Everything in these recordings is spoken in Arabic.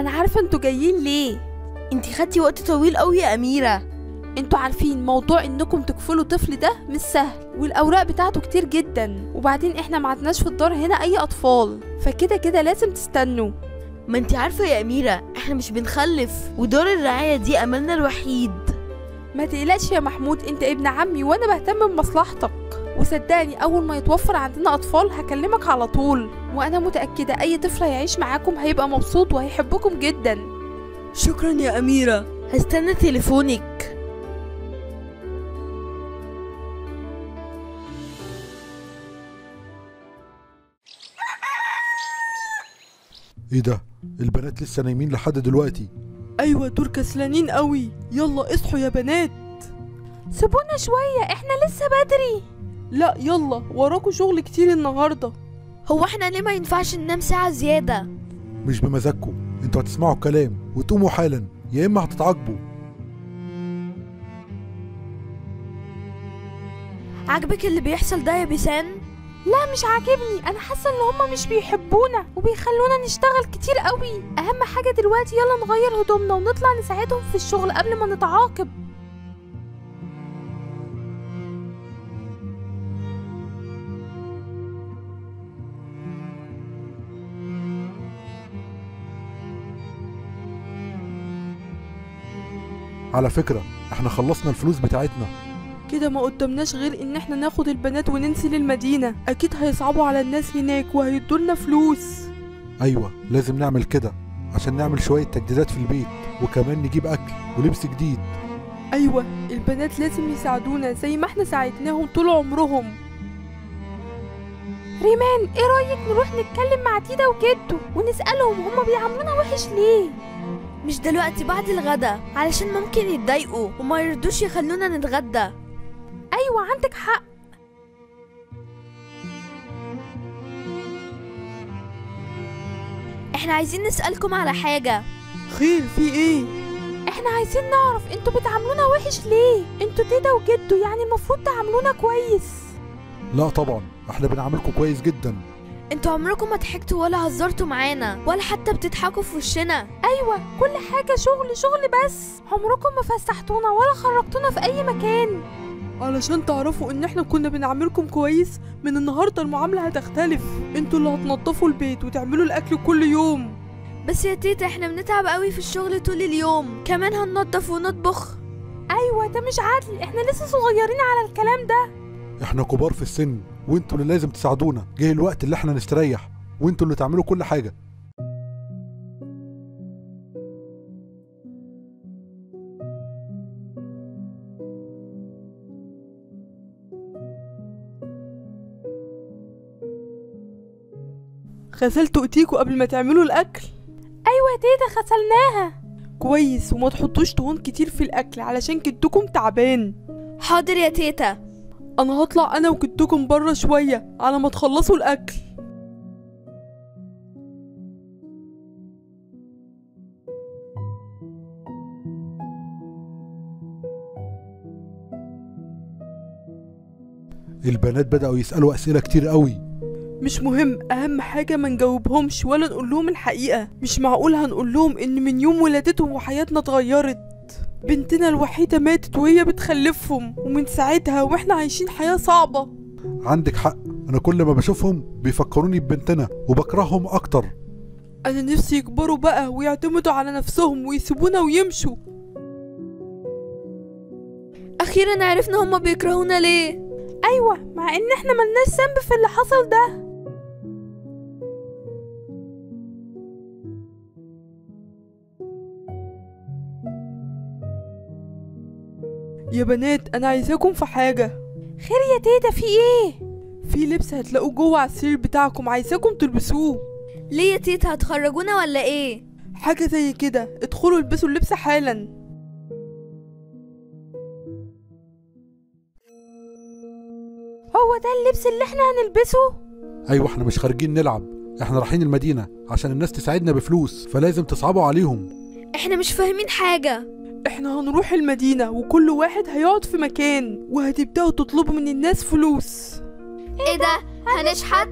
أنا عارفة أنتوا جايين ليه. انتي خدتي وقت طويل قوي يا أميرة. أنتوا عارفين موضوع إنكم تكفلوا طفل ده مش سهل والأوراق بتاعته كتير جدا. وبعدين إحنا ما عدناش في الدار هنا أي أطفال. فكده كده لازم تستنوا. ما انتي عارفة يا أميرة إحنا مش بنخلف ودار الرعاية دي أملنا الوحيد. ما تقلقش يا محمود أنت ابن عمي وأنا بهتم بمصلحتك. وصدقني أول ما يتوفر عندنا أطفال هكلمك على طول. وأنا متأكدة أي طفل هيعيش معاكم هيبقى مبسوط وهيحبكم جدا. شكرا يا أميرة. هستنى تليفونك. إيه ده؟ البنات لسه نايمين لحد دلوقتي. أيوه دول كسلانين قوي. يلا اصحوا يا بنات. سيبونا شوية إحنا لسه بدري. لا يلا وراكوا شغل كتير النهارده. هو إحنا ليه ما ينفعش ننام ساعة زيادة؟ مش بمزاجكم. أنتوا هتسمعوا الكلام وتقوموا حالا. يا إما هتتعاقبوا. عاجبك اللي بيحصل ده يا بيسان؟ لا مش عاجبني. أنا حاسة إن هما مش بيحبونا وبيخلونا نشتغل كتير قوي. أهم حاجة دلوقتي يلا نغير هدومنا ونطلع نساعدهم في الشغل قبل ما نتعاقب. على فكرة إحنا خلصنا الفلوس بتاعتنا. كده ما قدامناش غير إن إحنا ناخد البنات وننزل المدينة. أكيد هيصعبوا على الناس هناك وهيدولنا فلوس. أيوه لازم نعمل كده عشان نعمل شوية تجديدات في البيت وكمان نجيب أكل ولبس جديد. أيوه البنات لازم يساعدونا زي ما إحنا ساعدناهم طول عمرهم. ريمان إيه رأيك نروح نتكلم مع تيتا وجدو ونسألهم هما بيعاملونا وحش ليه؟ مش دلوقتي بعد الغدا. علشان ممكن يتضايقوا وما يرضوش يخلونا نتغدى. أيوه عندك حق. إحنا عايزين نسألكم على حاجة. خير في إيه؟ إحنا عايزين نعرف أنتوا بتعاملونا وحش ليه؟ أنتوا تيتا وجدو يعني المفروض تعاملونا كويس. لا طبعا إحنا بنعاملكم كويس جدا. أنتوا عمركم ما ضحكتوا ولا هزرتوا معانا ولا حتى بتضحكوا في وشنا. أيوه كل حاجة شغل شغل بس. عمركم ما فسحتونا ولا خرجتونا في أي مكان. علشان تعرفوا إن إحنا كنا بنعاملكم كويس من النهارده المعاملة هتختلف. أنتوا اللي هتنضفوا البيت وتعملوا الأكل كل يوم. بس يا تيتا إحنا بنتعب قوي في الشغل طول اليوم. كمان هننضف ونطبخ. أيوه ده مش عدل. إحنا لسه صغيرين على الكلام ده. إحنا كبار في السن. وانتوا اللي لازم تساعدونا. جه الوقت اللي إحنا نستريح. وانتوا اللي تعملوا كل حاجة. غسلتوا ايديكوا قبل ما تعملوا الأكل؟ أيوه يا تيتا غسلناها. كويس وما تحطوش دهون كتير في الأكل علشان جدكم تعبان. حاضر يا تيتا. أنا هطلع أنا وجدكم بره شوية على ما تخلصوا الأكل. البنات بدأوا يسألوا أسئلة كتير قوي. مش مهم أهم حاجة ما نجاوبهمش ولا نقول لهم الحقيقة. مش معقول هنقول لهم إن من يوم ولادتهم وحياتنا اتغيرت. بنتنا الوحيدة ماتت وهي بتخلفهم ومن ساعتها وإحنا عايشين حياة صعبة. عندك حق. أنا كل ما بشوفهم بيفكروني ببنتنا وبكرههم أكتر. أنا نفسي يكبروا بقى ويعتمدوا على نفسهم ويسيبونا ويمشوا. أخيرا عرفنا هما بيكرهونا ليه. أيوه مع إن إحنا ملناش ذنب في اللي حصل ده. يا بنات أنا عايزاكم في حاجة. خير يا تيتا في إيه؟ في لبس هتلاقوه جوه على السرير بتاعكم عايزاكم تلبسوه. ليه يا تيتا هتخرجونا ولا إيه؟ حاجة زي كده. ادخلوا البسوا اللبس حالا. هو ده اللبس اللي إحنا هنلبسه؟ أيوة إحنا مش خارجين نلعب. إحنا رايحين المدينة عشان الناس تساعدنا بفلوس فلازم تصعبوا عليهم. إحنا مش فاهمين حاجة. إحنا هنروح المدينة وكل واحد هيقعد في مكان وهتبدأوا تطلبوا من الناس فلوس. إيه ده؟ هنشحت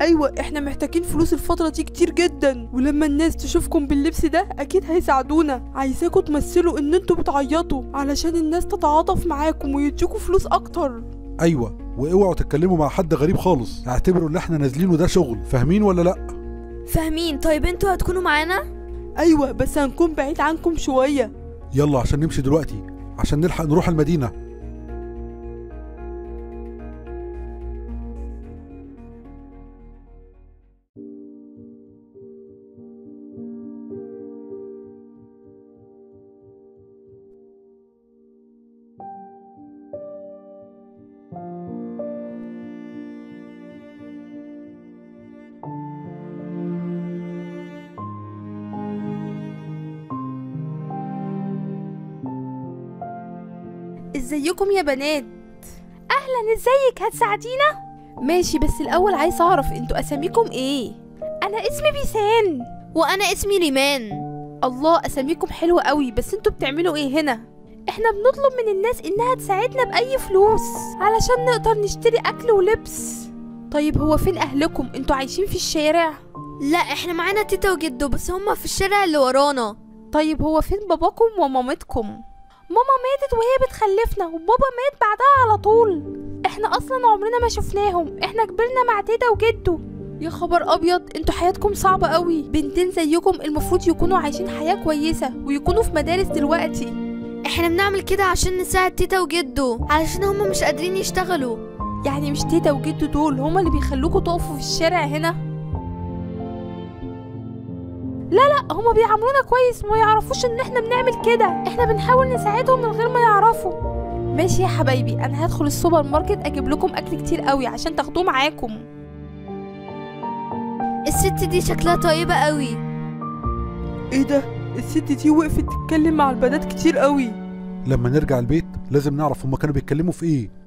أيوه إحنا محتاجين فلوس الفترة دي كتير جدا. ولما الناس تشوفكم باللبس ده أكيد هيساعدونا. عايزاكم تمثلوا إن أنتوا بتعيطوا علشان الناس تتعاطف معاكم ويديكوا فلوس أكتر. أيوه واوعوا تتكلموا مع حد غريب خالص. اعتبروا اللي إحنا نازلينه ده شغل. فاهمين ولا لأ؟ فاهمين. طيب أنتوا هتكونوا معانا؟ أيوه بس هنكون بعيد عنكم شوية. يلا عشان نمشي دلوقتي عشان نلحق نروح المدينة. إزيكم يا بنات؟ أهلا إزيك؟ هتساعدينا ماشي بس الأول عايز أعرف أنتوا أساميكم إيه؟ أنا اسمي بيسان. وأنا اسمي ريمان الله أساميكم حلوة قوي بس أنتوا بتعملوا إيه هنا؟ إحنا بنطلب من الناس إنها تساعدنا بأي فلوس علشان نقدر نشتري أكل ولبس. طيب هو فين أهلكم؟ أنتوا عايشين في الشارع؟ لا إحنا معانا تيتا وجدو بس هما في الشارع اللي ورانا. طيب هو فين باباكم ومامتكم؟ ماما ماتت وهي بتخلفنا وبابا مات بعدها على طول. إحنا أصلا عمرنا ما شفناهم إحنا كبرنا مع تيتا وجدو يا خبر أبيض أنتوا حياتكم صعبة قوي بنتين زيكم المفروض يكونوا عايشين حياة كويسة ويكونوا في مدارس دلوقتي. إحنا بنعمل كده عشان نساعد تيتا وجدو علشان هما مش قادرين يشتغلوا. يعني مش تيتا وجدو دول هما اللي بيخلوكوا تقفوا في الشارع هنا؟ هما بيعاملونا كويس ما يعرفوش إن إحنا بنعمل كده. إحنا بنحاول نساعدهم من غير ما يعرفوا. ماشي يا حبايبي أنا هدخل السوبر ماركت أجيب لكم أكل كتير قوي عشان تاخدوه معاكم. الست دي شكلها طيبة قوي. إيه ده؟ الست دي وقفت تتكلم مع البنات كتير قوي. لما نرجع البيت لازم نعرف هما كانوا بيتكلموا في إيه.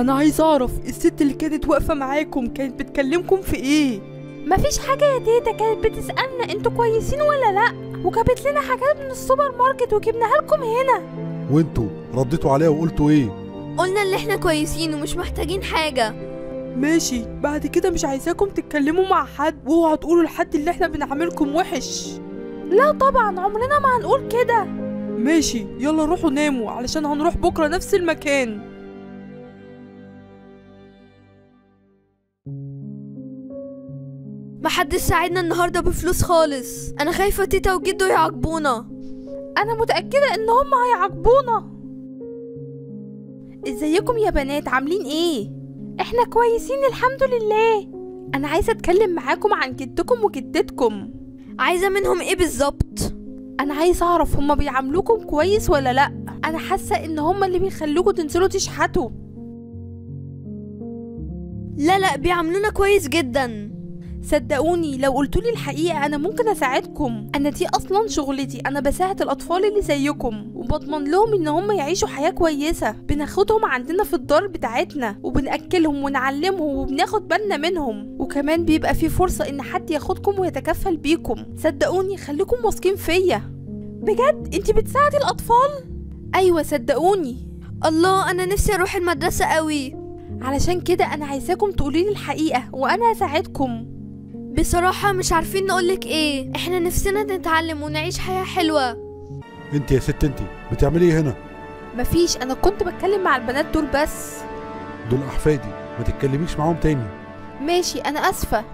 أنا عايز أعرف الست اللي كانت واقفة معاكم كانت بتكلمكم في إيه؟ مفيش حاجة يا تيتا كانت بتسألنا أنتوا كويسين ولا لأ؟ وجابت لنا حاجات من السوبر ماركت وجبناها لكم هنا. وأنتوا رديتوا عليها وقلتوا إيه؟ قلنا إن إحنا كويسين ومش محتاجين حاجة. ماشي بعد كده مش عايزاكم تتكلموا مع حد وأوعوا تقولوا لحد اللي إحنا بنعاملكم وحش. لا طبعا عمرنا ما هنقول كده. ماشي يلا روحوا ناموا علشان هنروح بكرة نفس المكان. محدش ساعدنا النهاردة بفلوس خالص. أنا خايفة تيتا وجدو يعاقبونا. أنا متأكدة إن هم هيعاقبونا. إزيكم يا بنات؟ عاملين إيه؟ إحنا كويسين الحمد لله. أنا عايزة أتكلم معاكم عن جدكم وجدتكم. عايزة منهم إيه بالظبط؟ أنا عايزة أعرف هما بيعاملوكم كويس ولا لأ. أنا حاسة إن هما اللي بيخلوكوا تنزلوا تشحتوا. لا لا بيعاملونا كويس جدا. صدقوني لو قلتولي الحقيقة أنا ممكن أساعدكم. أنا دي أصلا شغلتي أنا بساعد الأطفال اللي زيكم. وبضمن لهم إن هم يعيشوا حياة كويسة. بناخدهم عندنا في الدار بتاعتنا وبنأكلهم ونعلمهم وبناخد بالنا منهم. وكمان بيبقى في فرصة إن حد ياخدكم ويتكفل بيكم. صدقوني خليكم واثقين فيا. بجد؟ انتي بتساعدي الأطفال؟ أيوة صدقوني. الله أنا نفسي أروح المدرسة قوي علشان كده أنا عايزاكم تقوليلي الحقيقة وأنا هساعدكم. بصراحة مش عارفين نقولك إيه. إحنا نفسنا نتعلم ونعيش حياة حلوة. انت يا ست انت بتعملي إيه هنا؟ مفيش أنا كنت بتكلم مع البنات دول بس. دول احفادي ما تتكلميش معاهم تاني. ماشي أنا اسفة.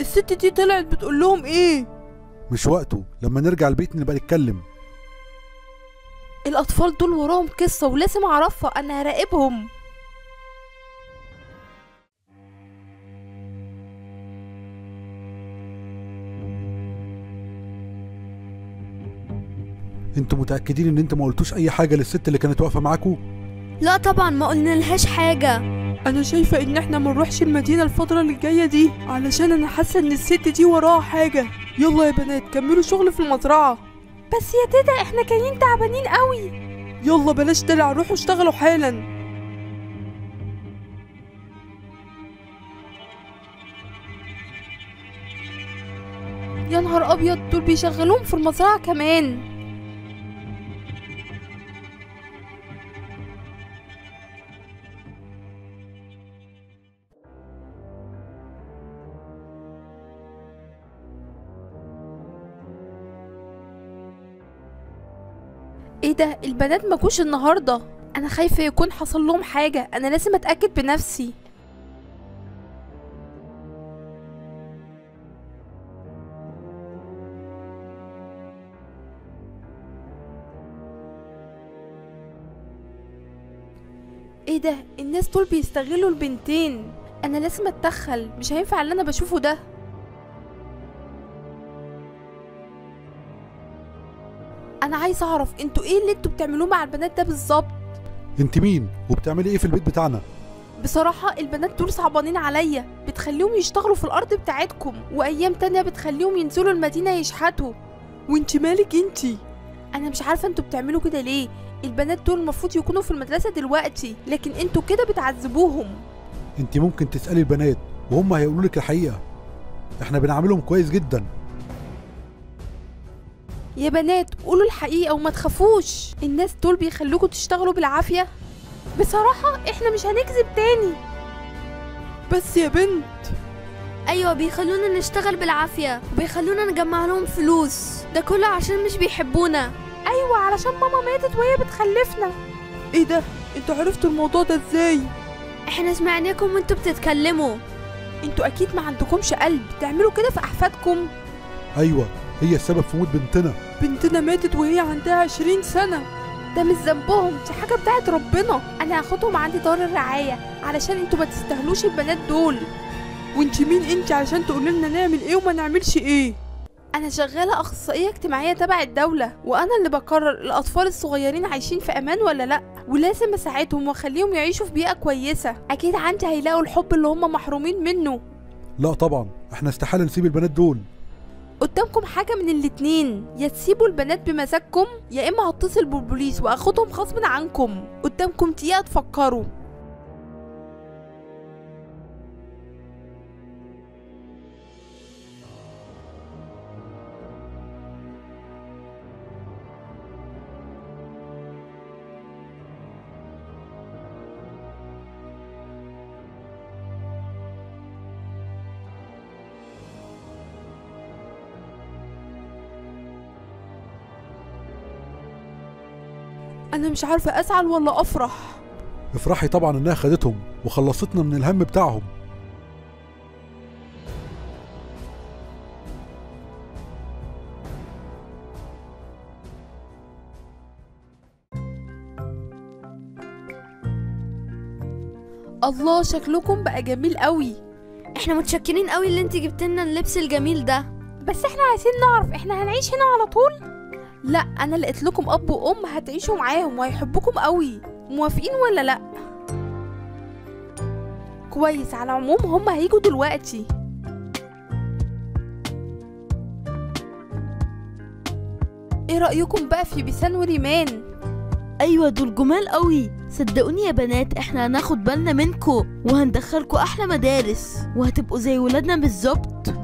الست دي طلعت بتقول لهم إيه؟ مش وقته لما نرجع البيت نبقى نتكلم. الاطفال دول وراهم قصة ولازم اعرفها أنا هراقبهم. أنتوا متأكدين ان أنتوا ما قلتوش اي حاجة للست اللي كانت واقفة معاكوا؟ لا طبعا ما قلنا لهاش حاجة. أنا شايفة إن إحنا ما نروحش المدينة الفترة اللي جاية دي علشان أنا حاسة إن الست دي وراها حاجة. يلا يا بنات كملوا شغل في المزرعة. بس يا تيتا إحنا جايين تعبانين قوي. يلا بلاش دلع روحوا اشتغلوا حالا. يا نهار أبيض دول بيشغلوهم في المزرعة كمان. ده البنات ما جوش النهارده. أنا خايفة يكون حصل لهم حاجة. أنا لازم أتأكد بنفسي. إيه ده؟ الناس دول بيستغلوا البنتين. أنا لازم أتدخل. مش هينفع اللي أنا بشوفه ده. عايز اعرف أنتوا إيه اللي أنتوا بتعملوه مع البنات ده بالظبط؟ انت مين؟ وبتعملي إيه في البيت بتاعنا؟ بصراحة البنات دول صعبانين عليا. بتخليهم يشتغلوا في الأرض بتاعتكم وأيام تانية بتخليهم ينزلوا المدينة يشحتوا. وانت مالك انت؟ أنا مش عارفة أنتوا بتعملوا كده ليه. البنات دول المفروض يكونوا في المدرسة دلوقتي لكن أنتوا كده بتعذبوهم. انت ممكن تسألي البنات وهم هيقولوا لك الحقيقة. إحنا بنعاملهم كويس جدا. يا بنات قولوا الحقيقة وما تخافوش. الناس دول بيخلوكوا تشتغلوا بالعافية. بصراحة إحنا مش هنكذب تاني. بس يا بنت. أيوه بيخلونا نشتغل بالعافية. وبيخلونا نجمع لهم فلوس. ده كله عشان مش بيحبونا. أيوه علشان ماما ماتت وهي بتخلفنا. إيه ده؟ أنتوا عرفتوا الموضوع ده إزاي؟ إحنا سمعناكم وأنتوا بتتكلموا. أنتوا أكيد ما عندكمش قلب. تعملوا كده في أحفادكم. أيوه. هي السبب في موت بنتنا. بنتنا ماتت وهي عندها عشرين سنة. ده مش ذنبهم دي حاجة بتاعت ربنا. أنا هاخدهم عندي دار الرعاية علشان أنتوا ما تستاهلوش البنات دول. وانت مين انت علشان تقولي لنا نعمل إيه وما نعملش إيه؟ أنا شغالة أخصائية اجتماعية تبع الدولة وأنا اللي بقرر الأطفال الصغيرين عايشين في أمان ولا لأ؟ ولازم أساعدهم وأخليهم يعيشوا في بيئة كويسة. أكيد عندي هيلاقوا الحب اللي هم محرومين منه. لا طبعا إحنا استحالة نسيب البنات دول. قدامكم حاجة من الاتنين. يا تسيبوا البنات بمزاجكم يا إما هتصل بالبوليس وأخدهم غصب عنكم. قدامكم دقيقة تفكروا. أنا مش عارفة أزعل ولا أفرح. افرحي طبعا إنها خدتهم وخلصتنا من الهم بتاعهم. الله شكلكم بقى جميل قوي. إحنا متشكرين قوي اللي انت جبت لنا اللبس الجميل ده. بس إحنا عايزين نعرف إحنا هنعيش هنا على طول؟ لا أنا لقيت لكم أب وأم هتعيشوا معاهم وهيحبوكم قوي. موافقين ولا لا؟ كويس على العموم هم هيجوا دلوقتي. إيه رأيكم بقى في بيسان وريمان؟ أيوه دول جمال قوي. صدقوني يا بنات إحنا هناخد بالنا منكو وهندخلكو أحلى مدارس وهتبقوا زي ولادنا بالظبط.